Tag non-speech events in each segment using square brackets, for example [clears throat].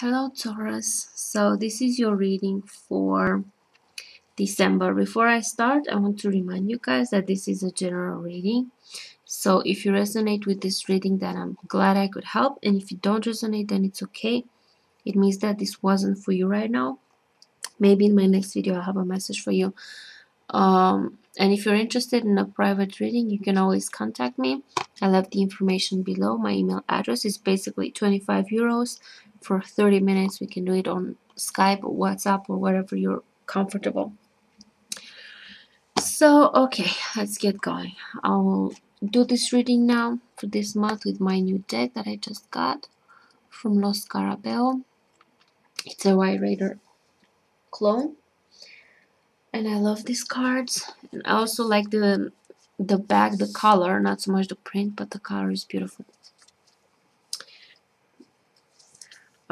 Hello Taurus, so this is your reading for December. Before I start, I want to remind you guys that this is a general reading. So if you resonate with this reading, then I'm glad I could help. And if you don't resonate, then it's okay. It means that this wasn't for you right now. Maybe in my next video, I'll have a message for you. Um, and if you're interested in a private reading, you can always contact me. I left the information below. My email address is basically 25 euros for 30 minutes. We can do it on Skype or WhatsApp or whatever you're comfortable. So, okay, let's get going. I will do this reading now for this month with my new deck that I just got from Lo Scarabeo. It's a Waite Rider clone. And I love these cards. And I also like the the back, the color, not so much the print, but the color is beautiful.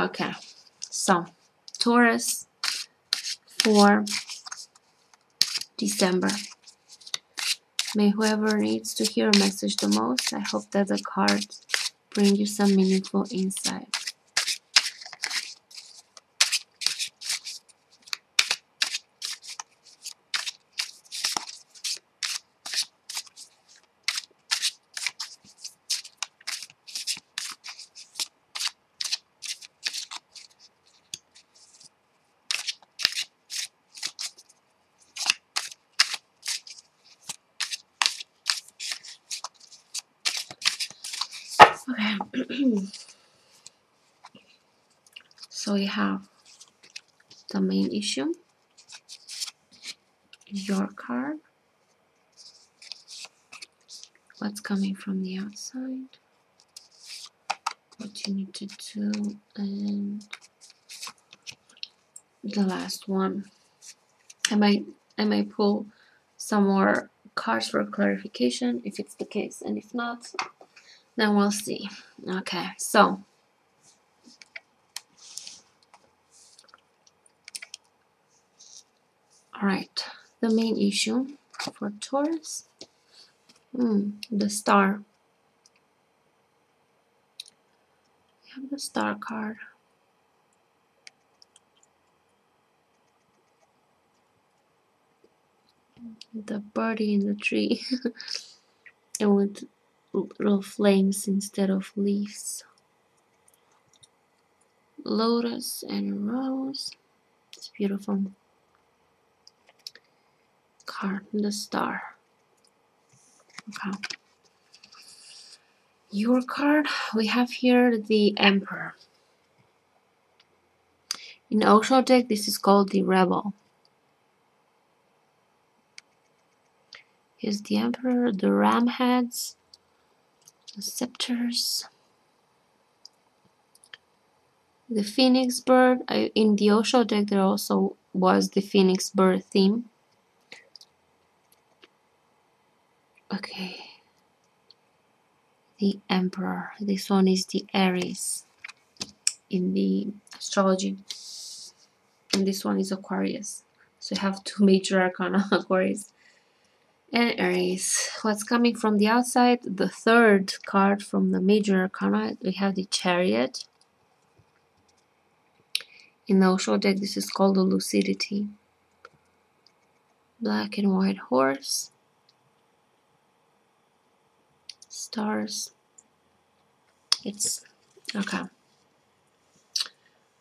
Okay, so Taurus for December. May whoever needs to hear a message the most, I hope that the cards bring you some meaningful insight. Okay. So we have the main issue, your card, what's coming from the outside, what you need to do, and the last one. I might I might pull some more cards for clarification if it's the case, and if not, then we'll see. Okay, so all right, the main issue for Taurus, hmm, the star. We have the star card. The birdie in the tree, [laughs] and with little flames instead of leaves. Lotus and rose. It's beautiful. Card the star. Okay. Your card, we have here the Emperor. In Osho deck, this is called the Rebel. Here's the Emperor, the Ram heads, the scepters the phoenix bird in the Osho deck there also was the phoenix bird theme okay the emperor this one is the Aries in the astrology and this one is Aquarius so you have two major arcana [laughs] Aquarius and Aries. What's coming from the outside? The third card from the major arcana, we have the Chariot. In the Osho deck, this is called the Lucidity. Black and white horse. Stars. It's okay.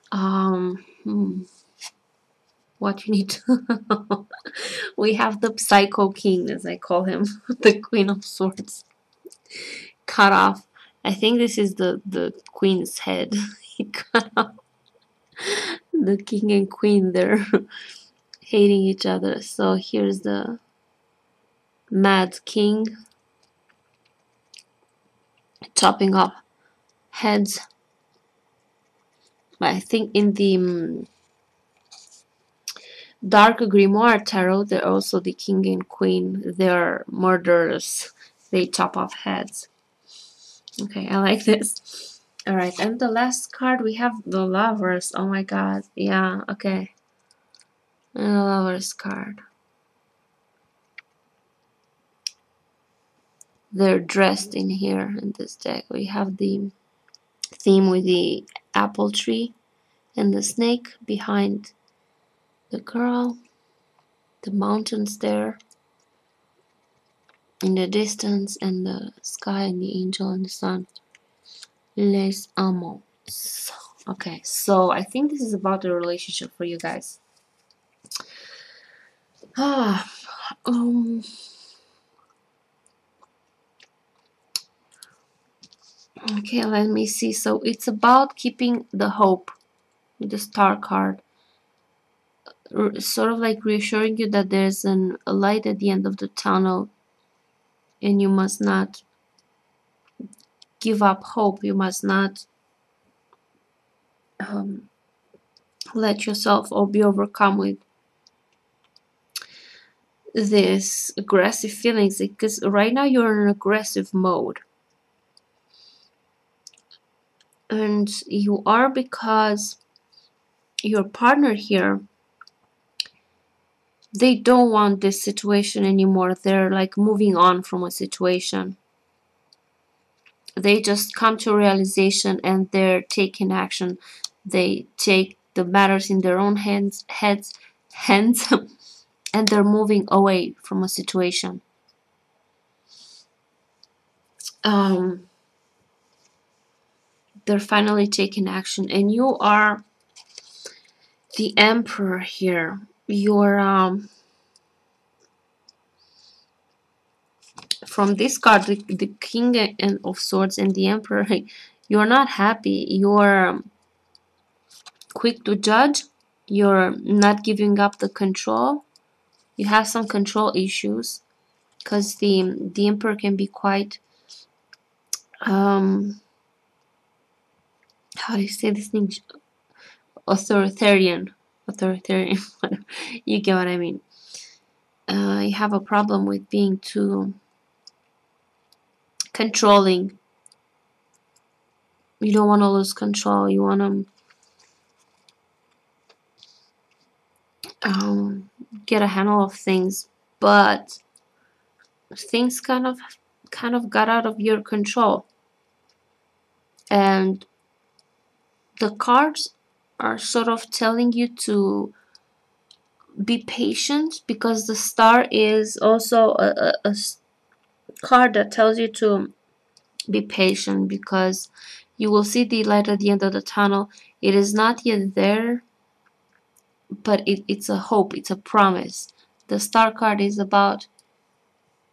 Um, hmm. What you need to [laughs] we have the psycho king as I call him [laughs] the queen of swords. Cut off. I think this is the the queen's head. [laughs] He cut off. The king and queen they're hating each other. So here's the mad king chopping off heads but I think in the um, Dark Grimoire Tarot, they're also the king and queen. They're murderers. They chop off heads. Okay, I like this. Alright, and the last card we have the lovers. Oh my god. Yeah, okay. The lovers card. They're dressed in here in this deck. We have the theme with the apple tree and the snake behind the girl the mountains there in the distance and the sky and the angel and the sun. Les amants okay so i think this is about the relationship for you guys. Ah um okay let me see. So it's about keeping the hope the star card. Sort of like reassuring you that there's an, a light at the end of the tunnel and you must not give up hope. You must not um, let yourself or be overcome with this aggressive feelings because right now you're in an aggressive mode and you are because your partner here they don't want this situation anymore. They're like moving on from a situation. They just come to realization and they're taking action. They take the matters in their own hands heads hands [laughs] and they're moving away from a situation. Um they're finally taking action. And you are the emperor here. Your um from this card the, the king of swords and the emperor [laughs] you're not happy. You're um, quick to judge. You're not giving up the control. You have some control issues because the the emperor can be quite um how do you say this thing authoritarian authoritarian [laughs] you get what I mean. Uh, you have a problem with being too controlling. You don't want to lose control you want to um, get a handle of things but things kind of kind of got out of your control. And the cards are sort of telling you to be patient because the star is also a, a, a card that tells you to be patient because you will see the light at the end of the tunnel. It is not yet there but it, it's a hope it's a promise. The star card is about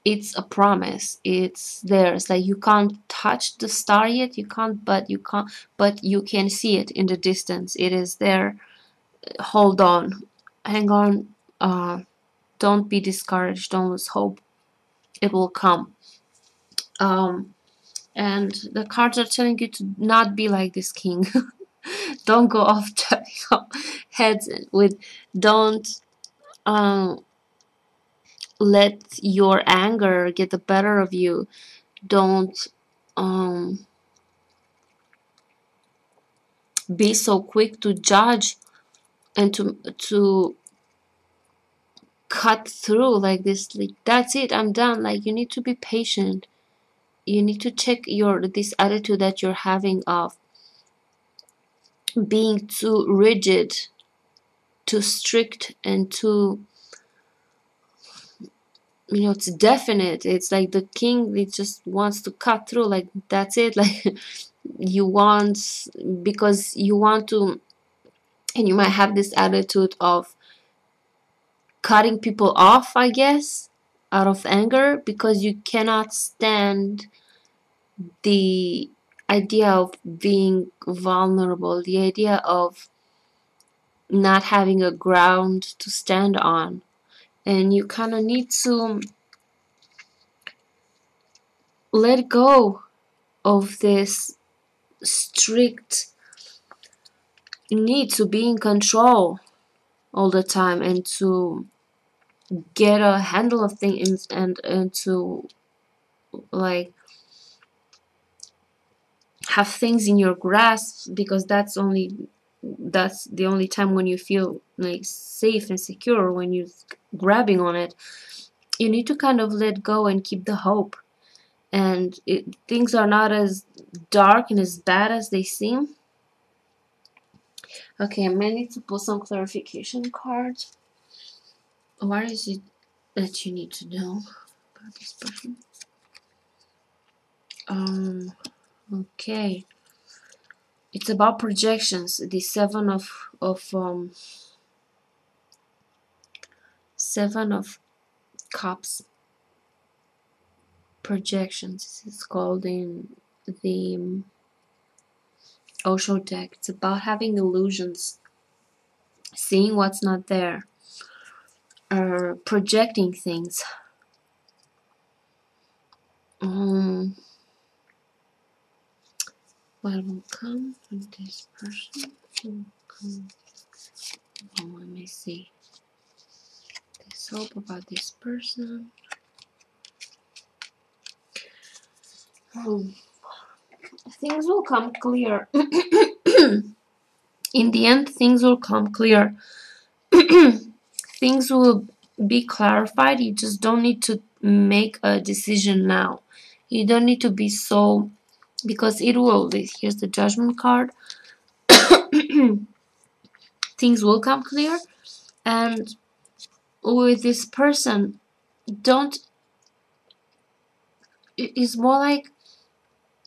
it's a promise. It's there. It's like you can't touch the star yet. You can't but you can't but you can see it in the distance. It is there. Hold on. Hang on. Uh don't be discouraged. Don't lose hope. It will come. Um and the cards are telling you to not be like this king. [laughs] Don't go [laughs] off heads with don't um let your anger get the better of you. Don't um, be so quick to judge and to to cut through like this like that's it i'm done like you need to be patient you need to check your this attitude that you're having of being too rigid too strict and too you know it's definite. It's like the king he just wants to cut through like that's it. [laughs] Like you want because you want to and you might have this attitude of cutting people off i guess out of anger because you cannot stand the idea of being vulnerable the idea of not having a ground to stand on and you kind of need to let go of this strict need to be in control all the time and to get a handle of things and and to like have things in your grasp because that's only that's the only time when you feel like safe and secure when you're grabbing on it you need to kind of let go and keep the hope and it, things are not as dark and as bad as they seem Okay, I may need to put some clarification cards. What is it that you need to know about this person? Um, okay. It's about projections. The seven of of um seven of cups projections. Is called in the um, Osho deck. It's about having illusions, seeing what's not there, or projecting things. Um, what will come from this person? Will come. Oh, let me see. This hope about this person. Oh, things will come clear. [coughs] In the end, things will come clear. [coughs] things will be clarified. You just don't need to make a decision now. You don't need to be so because it will. Here's the judgment card. [coughs] things will come clear, and with this person, don't. It's more like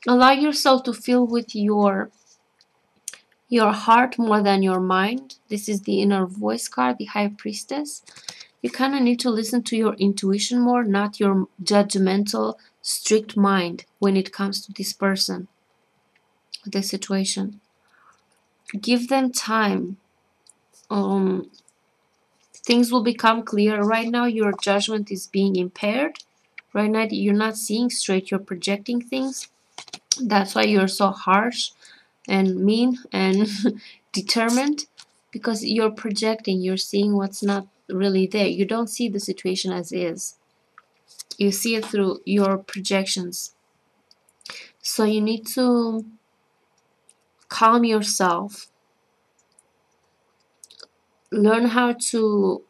allow yourself to feel with your your heart more than your mind. This is the inner voice card, the high priestess. You kind of need to listen to your intuition more, not your judgmental, strict mind when it comes to this person, the situation. Give them time. Um, things will become clear. Right now, your judgment is being impaired. Right now, you're not seeing straight. You're projecting things that's why you're so harsh and mean and [laughs] determined because you're projecting you're seeing what's not really there. You don't see the situation as is. You see it through your projections. So you need to calm yourself. Learn how to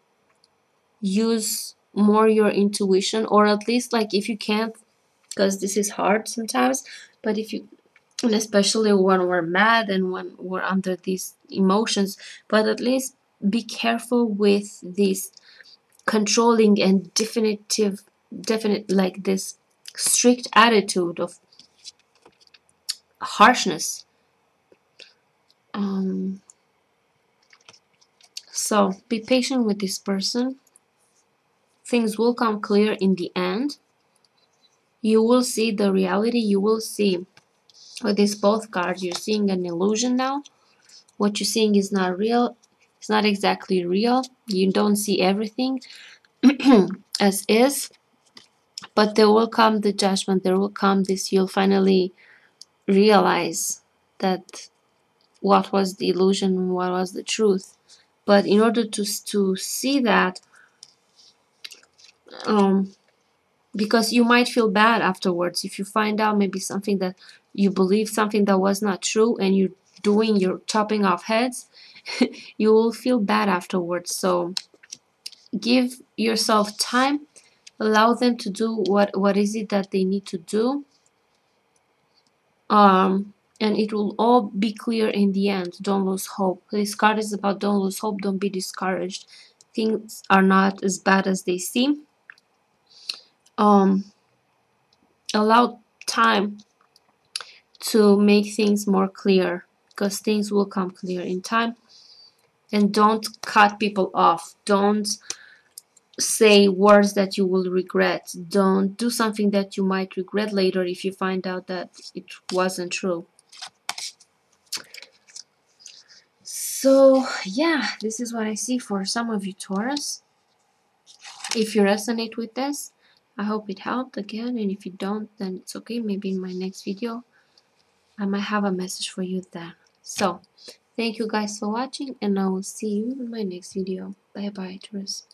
use more your intuition or at least like if you can't because this is hard sometimes but if you and especially when we're mad and when we're under these emotions but at least be careful with this controlling and definitive definite like this strict attitude of harshness. Um, so be patient with this person. Things will come clear in the end. You will see the reality. You will see with these both cards you're seeing an illusion now. What you're seeing is not real it's not exactly real. You don't see everything [clears throat] as is. But there will come the judgment. There will come this. You'll finally realize that what was the illusion what was the truth. But in order to to see that um because you might feel bad afterwards. If you find out maybe something that you believe something that was not true and you're doing your chopping off heads [laughs] you will feel bad afterwards. So give yourself time allow them to do what what is it that they need to do um and it will all be clear in the end. Don't lose hope. This card is about don't lose hope don't be discouraged. Things are not as bad as they seem. Um, allow time to make things more clear because things will come clear in time. And don't cut people off. Don't say words that you will regret. Don't do something that you might regret later if you find out that it wasn't true. So yeah this is what I see for some of you Taurus. If you resonate with this I hope it helped again. And if you don't then it's okay. Maybe in my next video I might have a message for you then so thank you guys for watching and I will see you in my next video. Bye bye Taurus